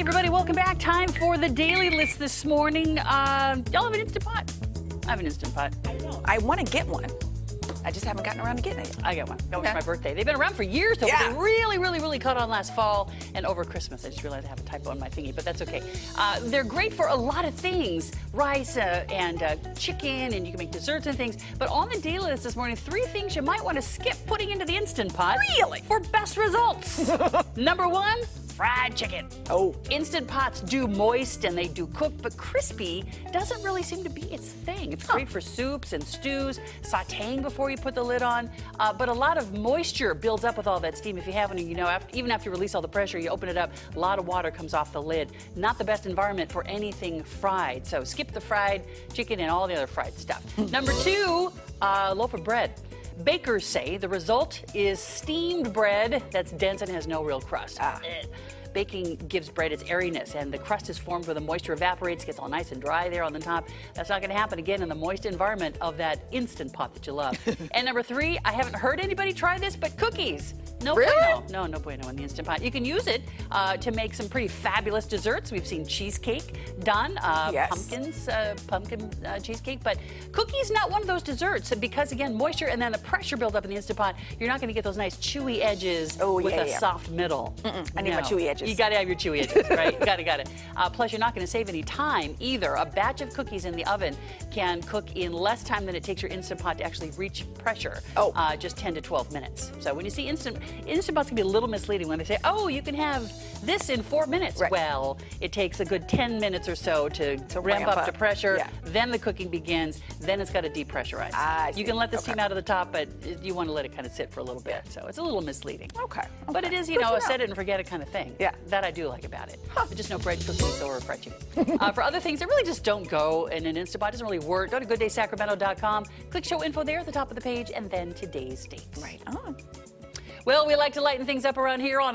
everybody, welcome back. Time for the daily list this morning. Uh, y'all have an Instant Pot? I have an Instant Pot. I want to get one. I just haven't gotten around to getting it. I got one. That was my birthday. They've been around for years, though. Yeah. They really, really, really caught on last fall and over Christmas. I just realized I have a typo on my thingy, but that's okay. Uh, they're great for a lot of things rice uh, and uh, chicken, and you can make desserts and things. But on the daily list this morning, three things you might want to skip putting into the Instant Pot. Really? For best results. Number one, fried chicken. Oh. Instant Pots do moist and they do cook, but crispy doesn't really seem to be its thing. It's great for soups and stews, sauteing before you put the lid on, uh, but a lot of moisture builds up with all that steam. If you haven't, you know, after, even after you release all the pressure, you open it up, a lot of water comes off the lid. Not the best environment for anything fried. So skip the fried chicken and all the other fried stuff. Number two, uh, loaf of bread. Bakers say the result is steamed bread that's dense and has no real crust. Ah. Baking gives bread its airiness, and the crust is formed where the moisture evaporates, gets all nice and dry there on the top. That's not going to happen again in the moist environment of that instant pot that you love. and number three, I haven't heard anybody try this, but cookies. No Really? bueno. No, no bueno in the instant pot. You can use it uh, to make some pretty fabulous desserts. We've seen cheesecake done, uh, Yes. pumpkins, uh, pumpkin uh, cheesecake, but cookies not one of those desserts because again, moisture and then the pressure build up in the instant pot. You're not going to get those nice chewy edges Oh, with yeah, a yeah. soft middle. I need my chewy edges. You got to have your chewy edges, right? you got to, got it. Uh, plus, you're not going to save any time either. A batch of cookies in the oven can cook in less time than it takes your instant pot to actually reach pressure. Oh. Uh, just 10 to 12 minutes. So when you see instant, instant pots can be a little misleading when they say, "Oh, you can have this in four minutes." Right. Well, it takes a good 10 minutes or so to, To ramp, ramp up, to pressure. Yeah. Then the cooking begins. Then it's got to depressurize. Ah, you can let the Okay. steam out of the top, but you want to let it kind of sit for a little bit. So it's a little misleading. Okay. But it is, okay. is, you Good know, a set it and forget it kind of thing. Yeah. That I do like about it. But just no bread cookies or fried chicken. uh, for other things that really just don't go in an Instant Pot, it doesn't really work, go to gooddaysacramento.com, click show info there at the top of the page, and then today's date. Right on. Well, we like to lighten things up around here on